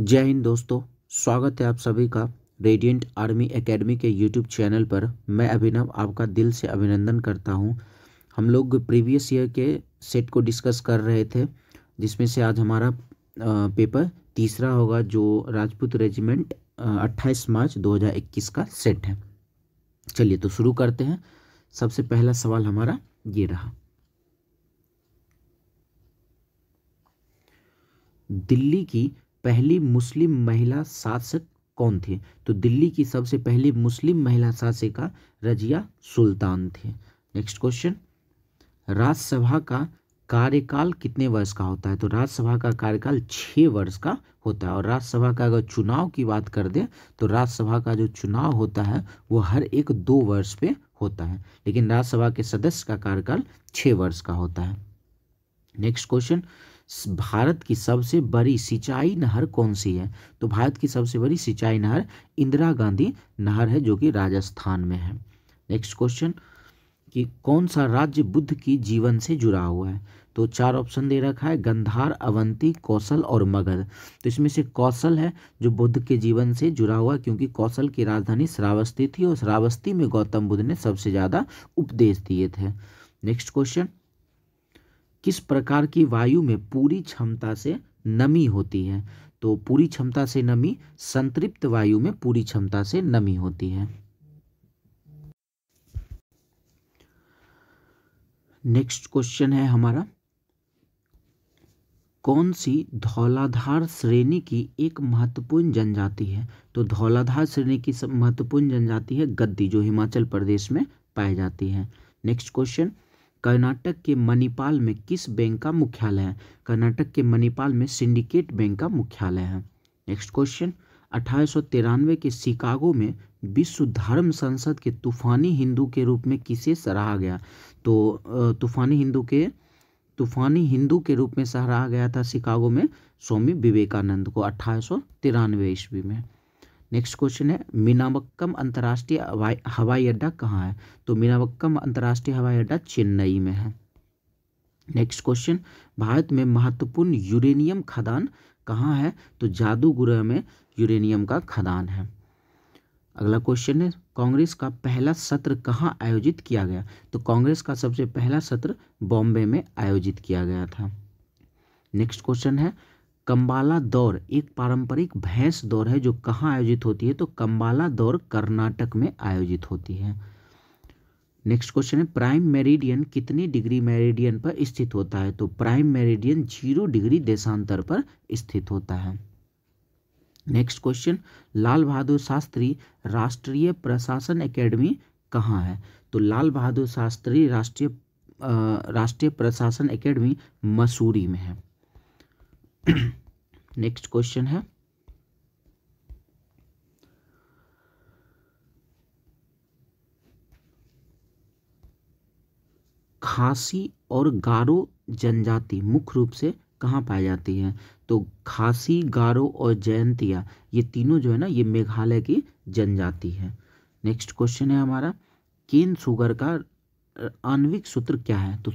जय हिंद दोस्तों, स्वागत है आप सभी का रेडिएंट आर्मी एकेडमी के यूट्यूब चैनल पर। मैं अभिनव, आपका दिल से अभिनंदन करता हूँ। हम लोग प्रीवियस ईयर के सेट को डिस्कस कर रहे थे, जिसमें से आज हमारा पेपर तीसरा होगा, जो राजपूत रेजिमेंट 28 मार्च 2021 का सेट है। चलिए तो शुरू करते हैं। सबसे पहला सवाल हमारा ये रहा। दिल्ली की पहली मुस्लिम महिला शासक कौन थी? तो दिल्ली की सबसे पहली मुस्लिम महिला शासिका रजिया सुल्तान थी। नेक्स्ट क्वेश्चन राज्यसभा का कार्यकाल कितने वर्ष का होता है? तो राज्यसभा का कार्यकाल छः वर्ष का होता है। और राज्यसभा का अगर चुनाव की बात कर दें तो राज्यसभा का जो चुनाव होता है, वो हर एक दो वर्ष पे होता है। लेकिन राज्यसभा के सदस्य का कार्यकाल छः वर्ष का होता है। नेक्स्ट क्वेश्चन भारत की सबसे बड़ी सिंचाई नहर कौन सी है? तो भारत की सबसे बड़ी सिंचाई नहर इंदिरा गांधी नहर है, जो कि राजस्थान में है। नेक्स्ट क्वेश्चन कि कौन सा राज्य बुद्ध की जीवन से जुड़ा हुआ है? तो चार ऑप्शन दे रखा है, गंधार, अवंती, कौशल और मगध। तो इसमें से कौशल है जो बुद्ध के जीवन से जुड़ा हुआ क्योंकि कौशल की राजधानी श्रावस्ती थी और श्रावस्ती में गौतम बुद्ध ने सबसे ज़्यादा उपदेश दिए थे। नेक्स्ट क्वेश्चन किस प्रकार की वायु में पूरी क्षमता से नमी होती है? तो पूरी क्षमता से नमी, संतृप्त वायु में पूरी क्षमता से नमी होती है। नेक्स्ट क्वेश्चन है हमारा। कौन सी धौलाधार श्रेणी की एक महत्वपूर्ण जनजाति है? तो धौलाधार श्रेणी की महत्वपूर्ण जनजाति है गद्दी, जो हिमाचल प्रदेश में पाई जाती है। Next question. कर्नाटक के मणिपाल में किस बैंक का मुख्यालय है? कर्नाटक के मणिपाल में सिंडिकेट बैंक का मुख्यालय है। Next question. अठारह के शिकागो में विश्व धर्म संसद के तूफानी हिंदू के रूप में किसे सराहा गया? तो तूफानी हिंदू के, तूफानी हिंदू के रूप में सराहा गया था शिकागो में स्वामी विवेकानंद को अठारह ईस्वी में। नेक्स्ट क्वेश्चन है मीनामक्कम अंतर्राष्ट्रीय हवाई अड्डा कहाँ है? तो मीनामक्कम अंतर्राष्ट्रीय हवाई अड्डा चेन्नई में है। नेक्स्ट क्वेश्चन भारत में महत्वपूर्ण यूरेनियम खदान कहाँ है? तो जादूगुरह में यूरेनियम का खदान है। अगला क्वेश्चन है, कांग्रेस का पहला सत्र कहाँ आयोजित किया गया? तो कांग्रेस का सबसे पहला सत्र बॉम्बे में आयोजित किया गया था। नेक्स्ट क्वेश्चन है कंबाला दौड़ एक पारंपरिक भैंस दौड़ है जो कहाँ आयोजित होती है? तो कंबाला दौड़ कर्नाटक में आयोजित होती है। नेक्स्ट क्वेश्चन है, प्राइम मेरिडियन कितनी डिग्री मेरिडियन पर स्थित होता है? तो प्राइम मेरिडियन ज़ीरो डिग्री देशांतर पर स्थित होता है। नेक्स्ट क्वेश्चन, लाल बहादुर शास्त्री राष्ट्रीय प्रशासन एकेडमी कहाँ है? तो लाल बहादुर शास्त्री राष्ट्रीय राष्ट्रीय प्रशासन एकेडमी मसूरी में है। नेक्स्ट क्वेश्चन है. खासी और गारो जनजाति मुख्य रूप से कहाँ पाई जाती है? तो खासी, गारो और जयंतिया, ये तीनों जो है ना, ये मेघालय की जनजाति है। नेक्स्ट क्वेश्चन है हमारा, केन सुगर का आणविक सूत्र क्या है? तो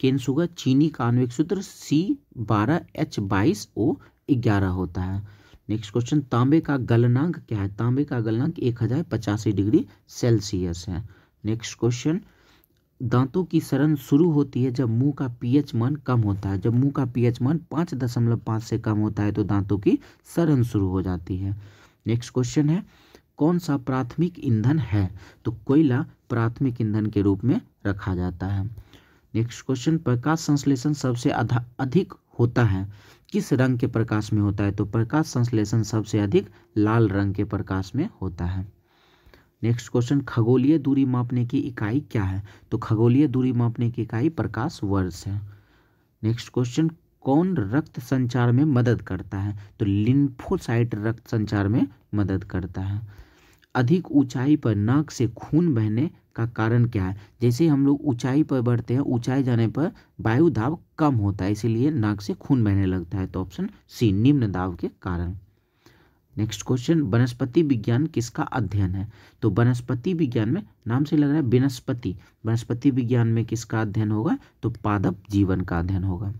केन सुगर चीनी का आणविक सूत्र सी बारह एच बाईस ओ ग्यारह होता है। नेक्स्ट क्वेश्चन तांबे का गलनांक क्या है? तांबे का गलनांक एक हज़ार पचासी डिग्री सेल्सियस है। नेक्स्ट क्वेश्चन दांतों की सरण शुरू होती है जब मुँह का पीएच मान कम होता है। जब मुँह का पीएच मान पाँच दशमलव पाँच से कम होता है तो दांतों की सरण शुरू हो जाती है। नेक्स्ट क्वेश्चन है कौन सा प्राथमिक ईंधन है? तो कोयला प्राथमिक ईंधन के रूप में रखा जाता है। नेक्स्ट क्वेश्चन, प्रकाश संश्लेषण सबसे अधिक होता है। किस रंग के प्रकाश में होता है? तो प्रकाश संश्लेषण सबसे अधिक लाल रंग के प्रकाश में होता है। नेक्स्ट क्वेश्चन, खगोलीय दूरी मापने की इकाई क्या है? तो खगोलीय दूरी मापने की इकाई प्रकाश वर्ष है। नेक्स्ट क्वेश्चन, कौन रक्त संचार में मदद करता है? तो लिम्फोसाइट रक्त संचार में मदद करता है। अधिक ऊंचाई पर नाक से खून बहने का कारण क्या है? जैसे हम लोग ऊंचाई पर बढ़ते हैं, ऊंचाई जाने पर वायु दाब कम होता है, इसीलिए नाक से खून बहने लगता है तो ऑप्शन सी, निम्न दाब के कारण। नेक्स्ट क्वेश्चन, वनस्पति विज्ञान किसका अध्ययन है? तो वनस्पति विज्ञान में नाम से लग रहा है वनस्पति वनस्पति विज्ञान में किसका अध्ययन होगा? तो पादप जीवन का अध्ययन होगा।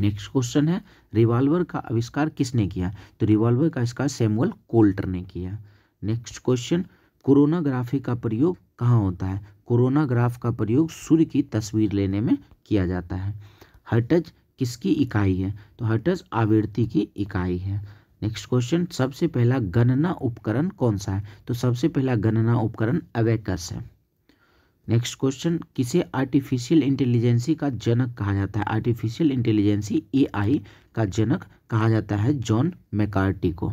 नेक्स्ट क्वेश्चन है, रिवॉल्वर का आविष्कार किसने किया? तो रिवॉल्वर का आविष्कार सैमुअल कोल्टर ने किया। नेक्स्ट क्वेश्चन कोरोनाग्राफी का प्रयोग कहाँ होता है? कोरोनाग्राफ का प्रयोग सूर्य की तस्वीर लेने में किया जाता है। हर्टज किसकी इकाई है? तो हर्टज आवृत्ति की इकाई है। नेक्स्ट क्वेश्चन सबसे पहला गणना उपकरण कौन सा है? तो सबसे पहला गणना उपकरण अवेकस है। नेक्स्ट क्वेश्चन किसे आर्टिफिशियल इंटेलिजेंसी का जनक कहा जाता है? आर्टिफिशियल इंटेलिजेंसी एआई का जनक कहा जाता है जॉन मैकार्टी को।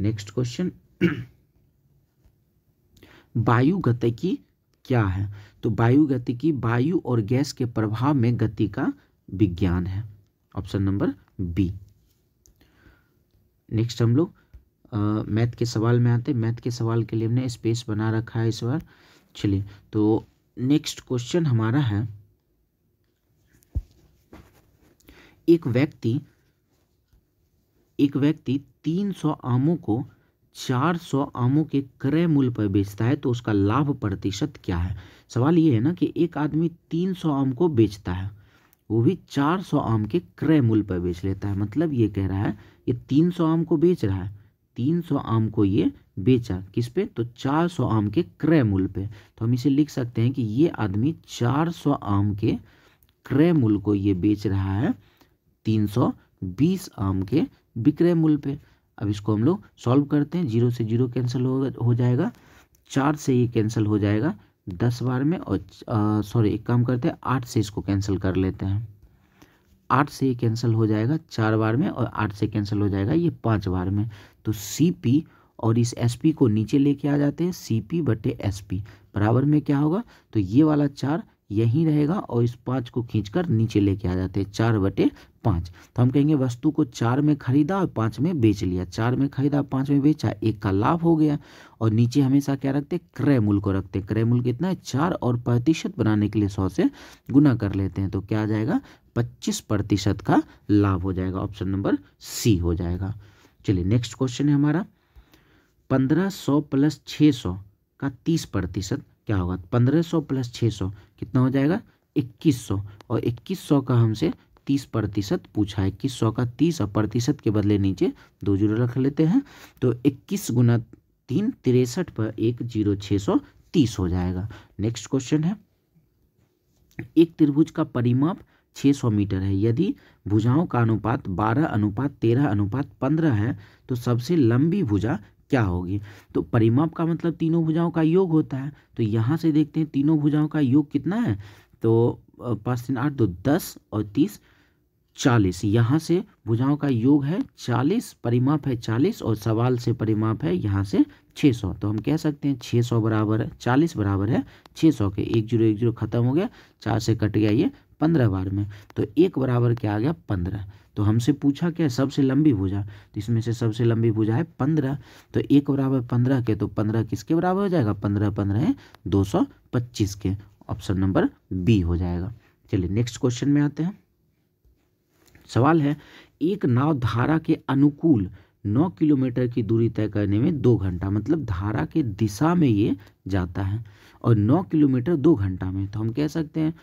नेक्स्ट क्वेश्चन वायु गतिकी क्या है? तो वायु गतिकी वायु और गैस के प्रभाव में गति का विज्ञान है। ऑप्शन नंबर बी नेक्स्ट हम लोग मैथ के सवाल में आते मैथ के सवाल के लिए हमने स्पेस बना रखा है इस बार। चलिए तो नेक्स्ट क्वेश्चन हमारा है। एक व्यक्ति एक व्यक्ति तीन सौ आमों को चार सौ आमों के क्रय मूल्य पर बेचता है तो उसका लाभ प्रतिशत क्या है? सवाल ये है ना कि एक आदमी तीन सौ आम को बेचता है, वो भी चार सौ आम के क्रय मूल्य पर बेच लेता है। मतलब ये कह रहा है, ये तीन सौ आम को बेच रहा है, तीन सौ आम को ये बेचा किस पे? तो चार सौ आम के क्रय मूल्य पे। तो हम इसे लिख सकते हैं कि ये आदमी चार सौ आम के क्रय मूल्य को ये बेच रहा है, तीन सौ बीस आम के विक्रय मूल्य पे। अब इसको हम लोग सॉल्व करते हैं। ज़ीरो से ज़ीरो कैंसिल हो हो जाएगा। चार से ये कैंसिल हो जाएगा दस बार में और सॉरी, एक काम करते हैं, आठ से इसको कैंसिल कर लेते हैं। आठ से ये कैंसिल हो जाएगा चार बार में और आठ से कैंसिल हो जाएगा ये पाँच बार में। तो सी पी और इस एस पी को नीचे लेके आ जाते हैं। सी पी बटे एस बराबर में क्या होगा? तो ये वाला चार यहीं रहेगा और इस पाँच को खींचकर नीचे लेके आ जाते हैं, चार बटे पाँच। तो हम कहेंगे वस्तु को चार में खरीदा और पाँच में बेच लिया। चार में खरीदा, पाँच में बेचा, एक का लाभ हो गया। और नीचे हमेशा क्या रखते हैं? क्रय मूल्य को रखते हैं। क्रय मूल्य कितना है? चार और प्रतिशत बनाने के लिए सौ से गुना कर लेते हैं। तो क्या आ जाएगा? पच्चीस प्रतिशत का लाभ हो जाएगा। ऑप्शन नंबर सी हो जाएगा। चलिए नेक्स्ट क्वेश्चन है हमारा। पंद्रह सौ प्लस छः सौ का तीस प्रतिशत क्या होगा? पंद्रह सौ प्लस छः सौ कितना हो जाएगा? इक्कीस सौ। और इक्कीस सौ का हमसे तीस प्रतिशत पूछा है। इक्कीस सौ का तीस और प्रतिशत के बदले नीचे दो ज़ीरो रख लेते हैं। तो इक्कीस गुना तीन तिरसठ पर एक ज़ीरो छः सौ तीस हो जाएगा। नेक्स्ट क्वेश्चन है। एक त्रिभुज का परिमाप 600 मीटर है। यदि भुजाओं का अनुपात 12 अनुपात 13 अनुपात 15 है तो सबसे लंबी भुजा क्या होगी? तो परिमाप का मतलब तीनों भुजाओं का योग होता है। तो यहाँ से देखते हैं, तीनों भुजाओं का योग कितना है? तो पाँच तीन आठ दो दस और तीस चालीस। यहाँ से भुजाओं का योग है चालीस, परिमाप है चालीस और सवाल से परिमाप है यहाँ से छः सौ। तो हम कह सकते हैं छः सौ बराबर है, चालीस बराबर है छः सौ के। एक ज़ीरो एक ज़ीरो खत्म हो गया, चार से कट गया ये पंद्रह बार में तो एक बराबर क्या आ गया? पंद्रह। तो हमसे पूछा क्या सबसे लंबी भुजा। तो इसमें से सबसे लंबी भुजा है पंद्रह। तो एक बराबर पंद्रह के तो पंद्रह किसके बराबर हो जाएगा? पंद्रह पंद्रह दो सौ पच्चीस के। ऑप्शन नंबर बी हो जाएगा। चलिए नेक्स्ट क्वेश्चन में आते हैं। सवाल है, एक नाव धारा के अनुकूल नौ किलोमीटर की दूरी तय करने में दो घंटा मतलब धारा के दिशा में ये जाता है, और नौ किलोमीटर दो घंटा में। तो हम कह सकते हैं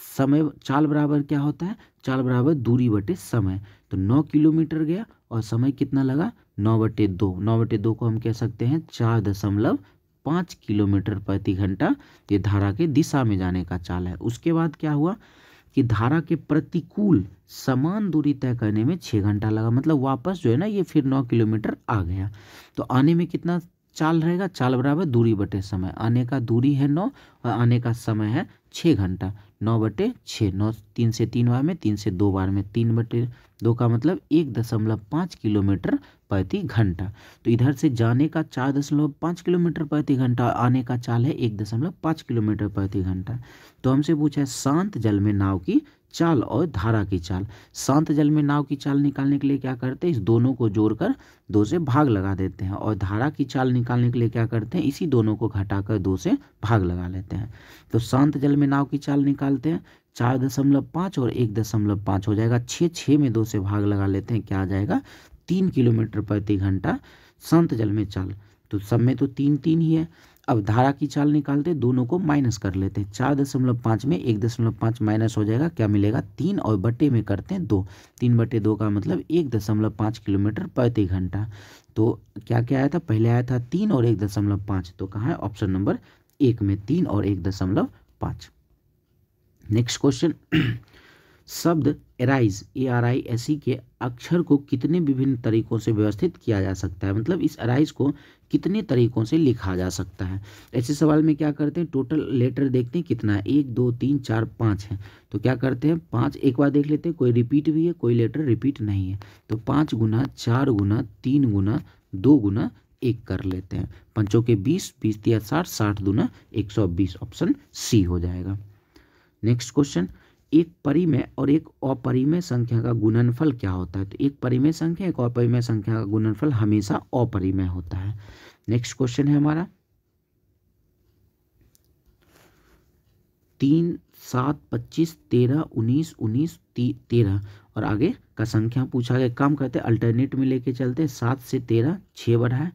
समय चाल बराबर क्या होता है? चाल बराबर दूरी बटे समय। तो नौ किलोमीटर गया और समय कितना लगा? नौ बटे दो। नौ बटे दो को हम कह सकते हैं चार दशमलव पाँच किलोमीटर प्रति घंटा। ये धारा के दिशा में जाने का चाल है। उसके बाद क्या हुआ कि धारा के प्रतिकूल समान दूरी तय करने में छः घंटा लगा। मतलब वापस जो है ना, ये फिर नौ किलोमीटर आ गया। तो आने में कितना चाल रहेगा, चाल बराबर दूरी बटे समय। आने का दूरी है नौ और आने का समय है छः घंटा। नौ बटे छः नौ तीन से तीन बार में, तीन से दो बार में तीन बटे दो का मतलब एक दशमलव पाँच किलोमीटर प्रति घंटा। तो इधर से जाने का चार दशमलव पाँच किलोमीटर प्रति घंटा और आने का चाल है एक दशमलव पाँच किलोमीटर प्रति घंटा। तो हमसे पूछा है, शांत जल में नाव की चाल और धारा की चाल। शांत जल में नाव की चाल निकालने के लिए क्या करते हैं? इस दोनों को जोड़कर दो से भाग लगा देते हैं और धारा की चाल निकालने के लिए क्या करते हैं? इसी दोनों को घटाकर दो से भाग लगा लेते हैं। तो शांत जल में नाव की चाल निकालते हैं। चार दशमलव पाँच और एक दशमलव पाँच हो जाएगा। छः छः में दो से भाग लगा लेते हैं। क्या आ जाएगा? तीन किलोमीटर प्रति घंटा शांत जल में चाल। तो सब में तो तीन तीन ही है। अब धारा की चाल निकालते, दोनों को माइनस कर लेते। हैं चार दशमलव पाँच में एक दशमलव पाँच माइनस हो जाएगा, क्या मिलेगा? तीन और बटे में करते हैं दो। तीन बटे दो का मतलब एक दशमलव पाँच किलोमीटर प्रति घंटा। तो क्या क्या आया था? पहले आया था तीन और एक दशमलव पाँच। तो कहाँ है? ऑप्शन नंबर एक में तीन और एक दशमलव पाँच। Next question. शब्द arise A R I S E के अक्षर को कितने विभिन्न तरीकों से व्यवस्थित किया जा सकता है? मतलब इस अराइज को कितने तरीकों से लिखा जा सकता है? ऐसे सवाल में क्या करते हैं? टोटल लेटर देखते हैं कितना है। एक, दो, तीन, चार, पाँच है। तो क्या करते हैं? पाँच एक बार देख लेते हैं। कोई रिपीट भी है, कोई लेटर रिपीट नहीं है। तो पाँच गुना चार गुना तीन गुना दो गुना एक कर लेते हैं। पंचों के बीस बीस दिया साठ साठ गुना एक सौ बीस। ऑप्शन सी हो जाएगा। Next question. एक परिमेय और एक अपरिमेय संख्या का गुणनफल क्या होता है? तो एक परिमेय संख्या, एक अपरिमेय संख्या का गुणनफल हमेशा अपरिमेय होता है। नेक्स्ट क्वेश्चन है हमारा। तीन, सात, पच्चीस, तेरह, उन्नीस उन्नीस तेरह। और आगे का संख्या पूछा गया, काम करते हैं अल्टरनेट में लेके चलते सात से तेरह छः बढ़ा है।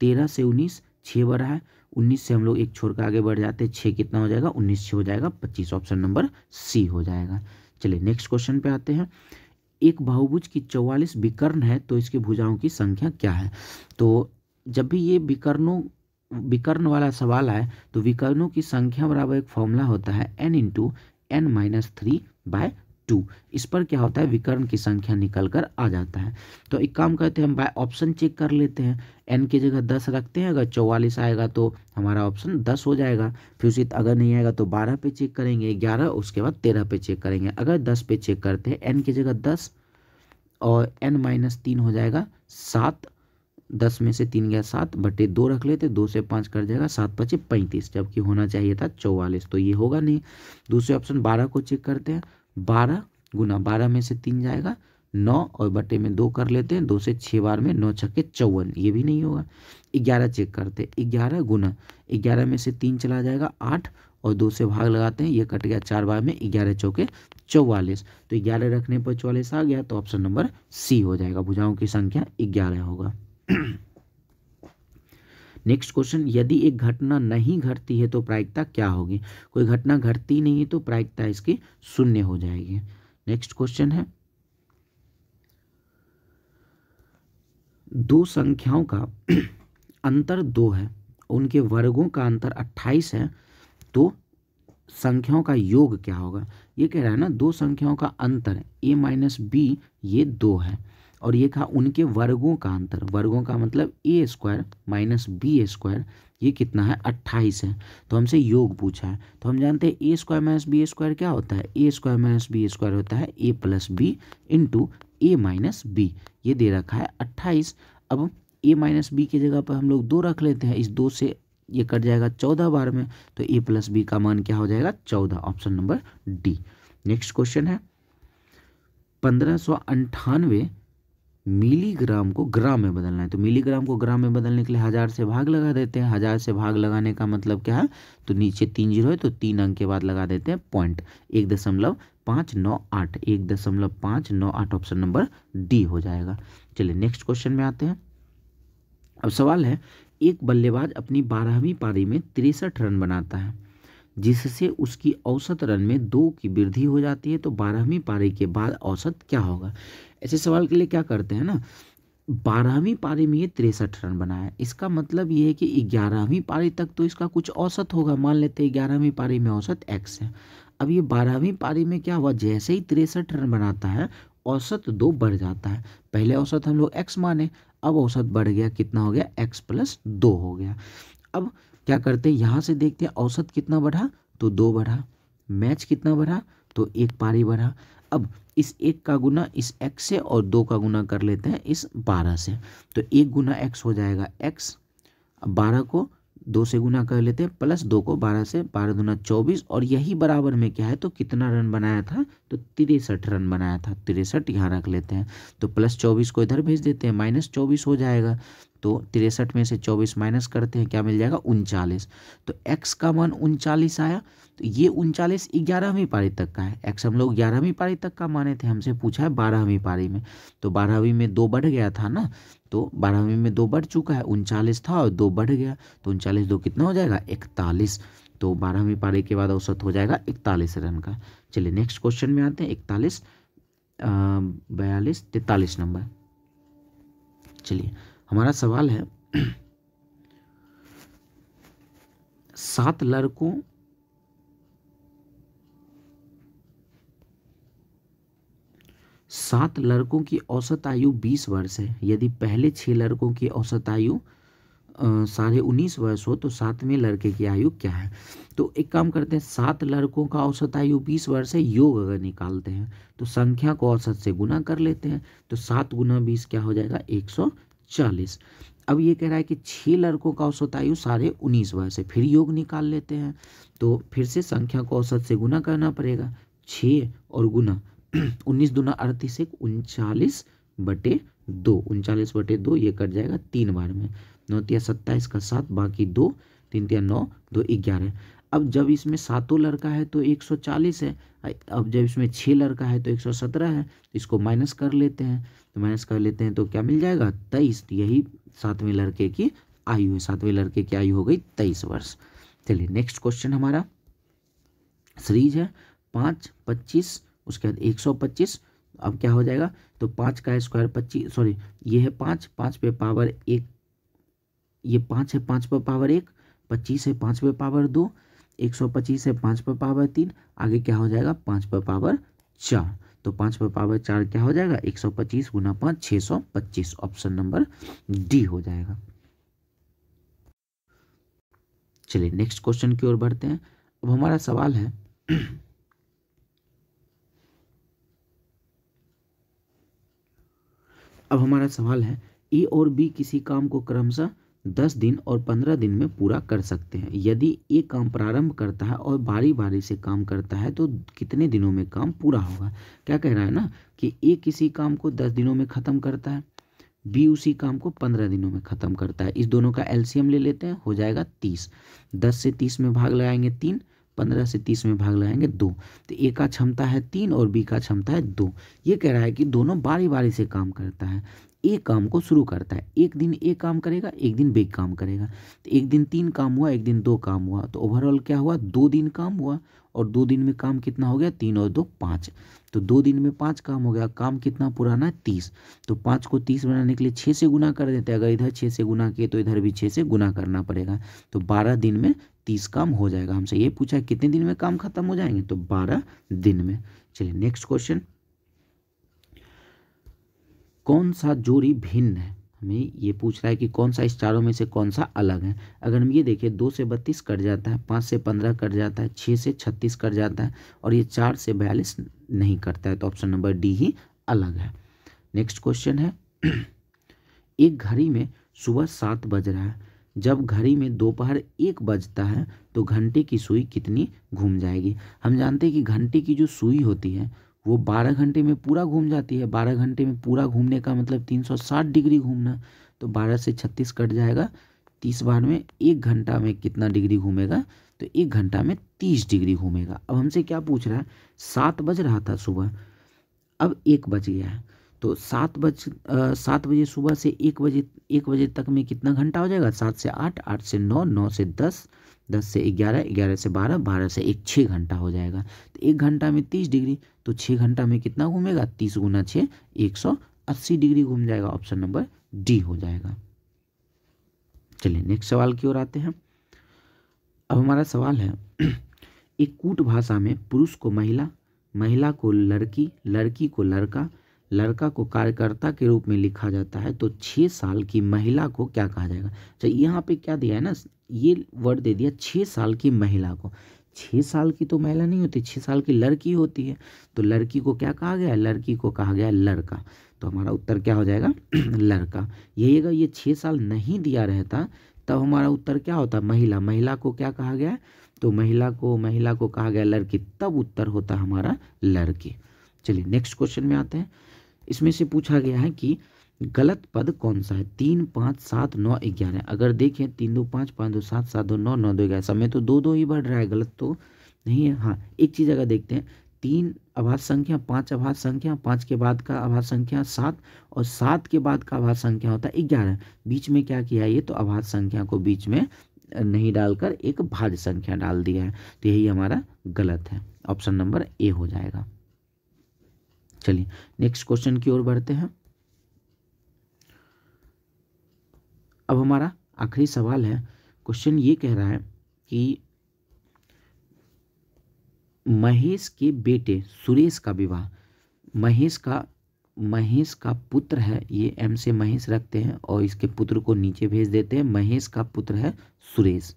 तेरह से उन्नीस छः बढ़ा है। उन्नीस से हम लोग एक छोड़ कर आगे बढ़ जाते हैं। छः कितना हो जाएगा? उन्नीस छः हो जाएगा। पच्चीस ऑप्शन नंबर सी हो जाएगा। चलिए नेक्स्ट क्वेश्चन पे आते हैं। एक बहुभुज की चौवालीस विकर्ण है तो इसकी भुजाओं की संख्या क्या है? तो जब भी ये विकर्णों, विकर्ण वाला सवाल आए तो विकर्णों की संख्या बराबर एक फॉर्मूला होता है n into n minus three by two इस पर क्या होता है? विकर्ण की संख्या निकल कर आ जाता है। तो एक काम करते हैं, हम बाय ऑप्शन चेक कर लेते हैं। एन की जगह दस रखते हैं, अगर चौवालीस आएगा तो हमारा ऑप्शन दस हो जाएगा। फिर उसी अगर नहीं आएगा तो बारह पे चेक करेंगे, ग्यारह, उसके बाद तेरह पे चेक करेंगे। अगर दस पे चेक करते हैं एन की जगह दस और एन माइनस तीन हो जाएगा, सात। दस में से तीन गया सात, बटे दो रख लेते दो से पाँच कर जाएगा, सात पचे पैंतीस, जबकि होना चाहिए था चौवालीस तो ये होगा नहीं। दूसरे ऑप्शन बारह को चेक करते हैं बारह गुना बारह में से तीन जाएगा। नौ और बटे में दो कर लेते हैं। दो से छः बार में नौ छक्के चौवन। ये भी नहीं होगा। ग्यारह चेक करते ग्यारह गुना ग्यारह में से तीन चला जाएगा आठ और दो से भाग लगाते हैं। ये कट गया चार बार में ग्यारह चौके चौवालीस। तो ग्यारह रखने पर चौवालीस आ गया तो ऑप्शन नंबर सी हो जाएगा। भुजाओं की संख्या ग्यारह होगा। नेक्स्ट क्वेश्चन यदि एक घटना नहीं घटती है तो प्रायिकता क्या होगी? कोई घटना घटती नहीं है तो प्रायिकता इसकी शून्य हो जाएगी। नेक्स्ट क्वेश्चन है। दो संख्याओं का अंतर दो है, उनके वर्गों का अंतर अट्ठाईस है तो संख्याओं का योग क्या होगा? ये कह रहा है ना, दो संख्याओं का अंतर ए माइनस बी ये दो है। और ये कहा उनके वर्गों का अंतर, वर्गों का मतलब a square minus b square, ये कितना है? अट्ठाईस है। तो हमसे योग पूछा है। तो हम जानते हैं a square minus b square क्या होता है? A square minus b square होता है a plus b into a minus b. ये दे रखा है अट्ठाईस। अब ए माइनस बी की जगह पर हम लोग दो रख लेते हैं। इस दो से ये कट जाएगा चौदह बार में। तो ए प्लस बी का मान क्या हो जाएगा? चौदह, option number D. Next question है। पंद्रह सौ अंठानवे मिलीग्राम को ग्राम में बदलना है। तो मिलीग्राम को ग्राम में बदलने के लिए हज़ार से भाग लगा देते हैं। हज़ार से भाग लगाने का मतलब क्या है? तो नीचे तीन ज़ीरो है तो तीन अंक के बाद लगा देते हैं पॉइंट एक दशमलव पाँच नौ आठ, एक दशमलव पाँच नौ आठ ऑप्शन नंबर डी हो जाएगा। चलिए नेक्स्ट क्वेश्चन में आते हैं। अब सवाल है, एक बल्लेबाज अपनी बारहवीं पारी में तिरसठ रन बनाता है। जिससे उसकी औसत रन में दो की वृद्धि हो जाती है तो बारहवीं पारी के बाद औसत क्या होगा? ऐसे सवाल के लिए क्या करते हैं ना? बारहवीं पारी में ये तिरसठ रन बनाया इसका मतलब ये है कि ग्यारहवीं पारी तक तो इसका कुछ औसत होगा। मान लेते हैं ग्यारहवीं पारी में औसत एक्स है। अब ये बारहवीं पारी में क्या हुआ? जैसे ही तिरसठ रन बनाता है, औसत दो बढ़ जाता है। पहले औसत हम लोग एक्स माने, अब औसत बढ़ गया। कितना हो गया? एक्स प्लस दो हो गया। अब क्या करते? हैं यहाँ से देखते हैं, औसत कितना बढ़ा तो दो बढ़ा। मैच कितना बढ़ा तो एक पारी बढ़ा। अब इस एक का गुना इस एक्स से और दो का गुना कर लेते हैं इस बारह से। तो एक गुना एक्स हो जाएगा एक्स बारह को दो से गुना कर लेते हैं, प्लस दो को बारह से बारह गुना चौबीस, और यही बराबर में क्या है तो कितना रन बनाया था तो तिरसठ रन बनाया था, तिरसठ यहाँ रख लेते हैं तो प्लस चौबीस को इधर भेज देते हैं, माइनस चौबीस हो जाएगा तो तिरसठ में से चौबीस माइनस करते हैं, क्या मिल जाएगा, उनचालीस तो एक्स का मान उनचालीस आया तो ये उनचालीस ग्यारहवीं पारी तक का है एक्स हम लोग ग्यारहवीं पारी तक का माने थे, हमसे पूछा है बारहवीं पारी में तो बारहवीं में दो बढ़ गया था ना तो बारहवीं में दो बढ़ चुका है, उनचालीस था और दो बढ़ गया तो उनचालीस दो कितना हो जाएगा? इकतालीस। तो बारहवीं पारी के बाद औसत हो जाएगा इकतालीस रन का। चलिए नेक्स्ट क्वेश्चन में आते हैं, इकतालीस बयालीस तैतालीस नंबर। चलिए, हमारा सवाल है, सात लड़कों सात लड़कों की औसत आयु बीस वर्ष है। यदि पहले छः लड़कों की औसत आयु साढ़े उन्नीस वर्ष हो तो सातवें लड़के की आयु क्या है? तो एक काम करते हैं, सात लड़कों का औसत आयु बीस वर्ष है, योग अगर निकालते हैं तो संख्या को औसत से गुना कर लेते हैं तो सात गुना बीस क्या हो जाएगा? एक सौ चालीस। अब ये कह रहा है कि छः लड़कों का औसत आयु साढ़े उन्नीस वर्ष है, फिर योग निकाल लेते हैं तो फिर से संख्या को औसत से गुना करना पड़ेगा छः और गुना उन्नीस दुना अड़तीस एक उनचालीस बटे दो। उनचालीस बटे दो, ये कट जाएगा तीन बार में। नौ तिया सत्ताईस का सात, बाकी दो, तीन तिया नौ, दो ग्यारह। अब जब इसमें सातों लड़का है तो एक सौ चालीस है। अब जब इसमें छः लड़का है तो एक सौ सत्रह है। इसको माइनस कर लेते हैं। तो माइनस कर लेते हैं तो क्या मिल जाएगा? तेईस। यही सातवें लड़के की आयु है। सातवें लड़के की आयु हो गई तेईस वर्ष। चलिए नेक्स्ट क्वेश्चन हमारा। सीरीज़ है पाँच, पच्चीस उसके बाद एक सौ पच्चीस, अब क्या हो जाएगा? तो पाँच का स्क्वायर पच्चीस सॉरी ये है पाँच पाँच पे पावर एक, ये पाँच है पाँच पे पावर एक, पच्चीस है पाँच पे पावर दो, एक सौ पच्चीस है पाँच पे पावर तीन, आगे क्या हो जाएगा? पाँच पे पावर चार। तो पाँच पे पावर चार क्या हो जाएगा? एक सौ पच्चीस गुना पाँच छः सौ पच्चीस। ऑप्शन नंबर डी हो जाएगा। चलिए नेक्स्ट क्वेश्चन की ओर बढ़ते हैं। अब हमारा सवाल है अब हमारा सवाल है, ए और बी किसी काम को क्रमशः दस दिन और पंद्रह दिन में पूरा कर सकते हैं। यदि एक काम प्रारंभ करता है और बारी बारी से काम करता है तो कितने दिनों में काम पूरा होगा? क्या कह रहा है ना कि ए किसी काम को दस दिनों में ख़त्म करता है, बी उसी काम को पंद्रह दिनों में ख़त्म करता है। इस दोनों का एलसीएम ले लेते हैं, हो जाएगा तीस। दस से तीस में भाग लगाएँगे तीन पंद्रह से तीस में भाग लगाएँगे, दो। तो ए का क्षमता है तीन और बी का क्षमता है दो। ये कह रहा है कि दोनों बारी बारी से काम करता है। एक काम को शुरू करता है। एक दिन एक काम करेगा, एक दिन बे काम करेगा। तो एक दिन तीन काम हुआ, एक दिन दो काम हुआ। तो ओवरऑल क्या हुआ? दो दिन काम हुआ। और दो दिन में काम कितना हो गया? तीन और दो, पाँच। तो दो दिन में पाँच काम हो गया। काम कितना पुराना है? तीस। तो पाँच को तीस बनाने के लिए छः से गुना कर देते हैं। अगर इधर छः से गुना किए तो इधर भी छः से गुना करना पड़ेगा। तो बारह दिन में तीस काम हो जाएगा हमसे। ये पूछा है, कितने दिन में काम खत्म हो जाएँगे? तो बारह दिन में। चलिए नेक्स्ट क्वेश्चन कौन सा जोड़ी भिन्न है? हमें ये पूछ रहा है कि कौन सा इस चारों में से कौन सा अलग है? अगर हम ये देखें, दो से बत्तीस कट जाता है, पाँच से पंद्रह कट जाता है छः से छत्तीस कट जाता है, और ये चार से बयालीस नहीं करता है तो ऑप्शन नंबर डी ही अलग है। नेक्स्ट क्वेश्चन है। एक घड़ी में सुबह सात बज रहा है। जब घड़ी में दोपहर एक बजता है तो घंटे की सुई कितनी घूम जाएगी। हम जानते हैं कि घंटे की जो सुई होती है, वो बारह घंटे में पूरा घूम जाती है। बारह घंटे में पूरा घूमने का मतलब तीन सौ साठ डिग्री घूमना तो बारह से छत्तीस कट जाएगा। तीस बार में एक घंटा में कितना डिग्री घूमेगा? तो एक घंटा में तीस डिग्री घूमेगा। अब हमसे क्या पूछ रहा है? सात बज रहा था सुबह, अब एक बज गया है। तो सात बज सात बजे सुबह से एक बजे एक बजे तक में कितना घंटा हो जाएगा? सात से आठ आठ से नौ नौ से दस दस से ग्यारह ग्यारह से बारह बारह से एक छः घंटा हो जाएगा। तो एक घंटा में तीस डिग्री तो छः घंटा में कितना घूमेगा? तीस गुना छः एक सौ अस्सी डिग्री घूम जाएगा। ऑप्शन नंबर डी हो जाएगा। चलिए नेक्स्ट सवाल की ओर आते हैं। अब हमारा सवाल है, एक कूट भाषा में पुरुष को महिला महिला को लड़की लड़की को लड़का लड़का को कार्यकर्ता के रूप में लिखा जाता है तो छः साल की महिला को क्या कहा जाएगा? अच्छा यहाँ पे क्या दिया है ना, ये वर्ड दे दिया छः साल की महिला को। छः साल की तो महिला नहीं होती छः साल की लड़की होती है। तो लड़की को क्या कहा गया? लड़की को कहा गया लड़का। तो हमारा उत्तर क्या हो जाएगा? लड़का। यही अगर ये छः साल नहीं दिया रहता, तब हमारा उत्तर क्या होता? महिला। महिला को क्या कहा गया? तो महिला को महिला को कहा गया लड़की। तब उत्तर होता हमारा लड़की। चलिए नेक्स्ट क्वेश्चन में आते हैं। इसमें से पूछा गया है कि गलत पद कौन सा है? तीन, पाँच, सात, नौ, ग्यारह। अगर देखें, तीन, दो, पाँच पाँच, दो, सात सात, दो, नौ नौ, दो, ग्यारह। समय तो दो दो ही बढ़ रहा है, गलत तो नहीं है। हाँ एक चीज़ अगर देखते हैं, तीन आभास संख्या, पाँच आभास संख्या, पाँच के बाद का आभास संख्या सात और सात के बाद का आभास संख्या होता है ग्यारह। बीच में क्या किया ये? तो आभास संख्या को बीच में नहीं डालकर एक भाज्य संख्या डाल दिया है। तो यही हमारा गलत है। ऑप्शन नंबर ए हो जाएगा। चलिए नेक्स्ट क्वेश्चन की ओर बढ़ते हैं। अब हमारा आखिरी सवाल है। क्वेश्चन ये कह रहा है कि महेश के बेटे सुरेश का विवाह, महेश का महेश का पुत्र है, ये एम से महेश रखते हैं और इसके पुत्र को नीचे भेज देते हैं। महेश का पुत्र है सुरेश।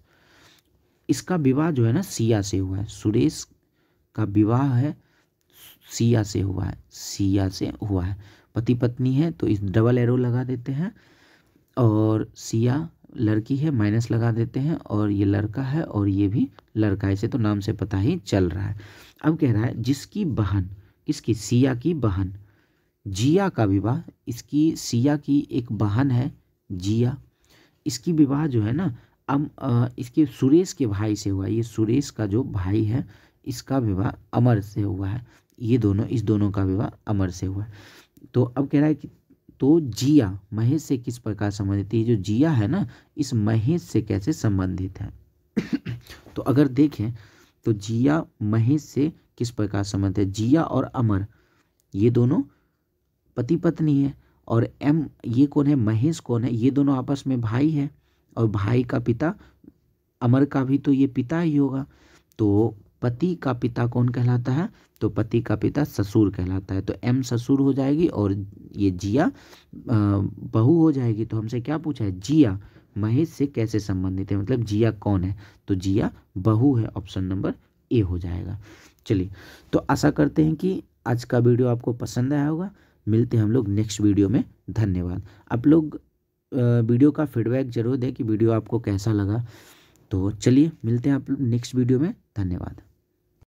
इसका विवाह जो है ना, सिया से हुआ है। सुरेश का विवाह है सिया से हुआ है, सिया से हुआ है। पति पत्नी है तो इस डबल एरो लगा देते हैं और सिया लड़की है माइनस लगा देते हैं और ये लड़का है और ये भी लड़का है। इसे तो नाम से पता ही चल रहा है। अब कह रहा है, जिसकी बहन किसकी सिया की बहन, जिया का विवाह, इसकी सिया की एक बहन है, जिया। इसकी विवाह जो है ना अब इसके सुरेश के भाई से हुआ ये सुरेश का जो भाई है, इसका विवाह अमर से हुआ है। ये दोनों, इस दोनों का विवाह अमर से हुआ। तो अब कह रहा है कि तो जिया महेश से किस प्रकार संबंधित है? जो जिया है ना, इस महेश से कैसे संबंधित है? तो अगर देखें तो जिया महेश से किस प्रकार संबंधित है? जिया और अमर, ये दोनों पति पत्नी है और एम, ये कौन है? महेश कौन है? ये दोनों आपस में भाई है और भाई का पिता, अमर का भी तो ये पिता ही होगा। तो पति का पिता कौन कहलाता है? तो पति का पिता ससुर कहलाता है। तो एम ससुर हो जाएगी और ये जिया बहू हो जाएगी। तो हमसे क्या पूछा है? जिया, महेश से कैसे संबंधित है? मतलब जिया कौन है? तो जिया बहू है, ऑप्शन नंबर ए हो जाएगा। चलिए तो आशा करते हैं कि आज का वीडियो आपको पसंद आया होगा। मिलते हैं हम लोग नेक्स्ट वीडियो में। धन्यवाद। आप लोग वीडियो का फीडबैक ज़रूर दें कि वीडियो आपको कैसा लगा। तो चलिए, मिलते हैं आप नेक्स्ट वीडियो में। धन्यवाद।